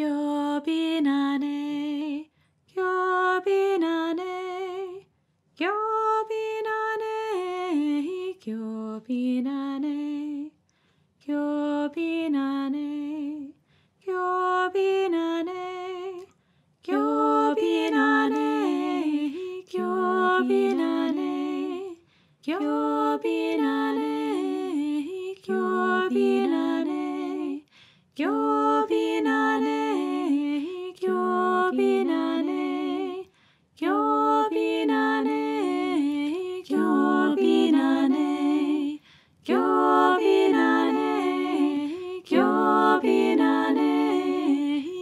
Yobinane, eh. Yobinane, eh. Yobinane, eh. Yobinane, Yobinane, Yobinane, Yobinane, Yobinane, Yobinane.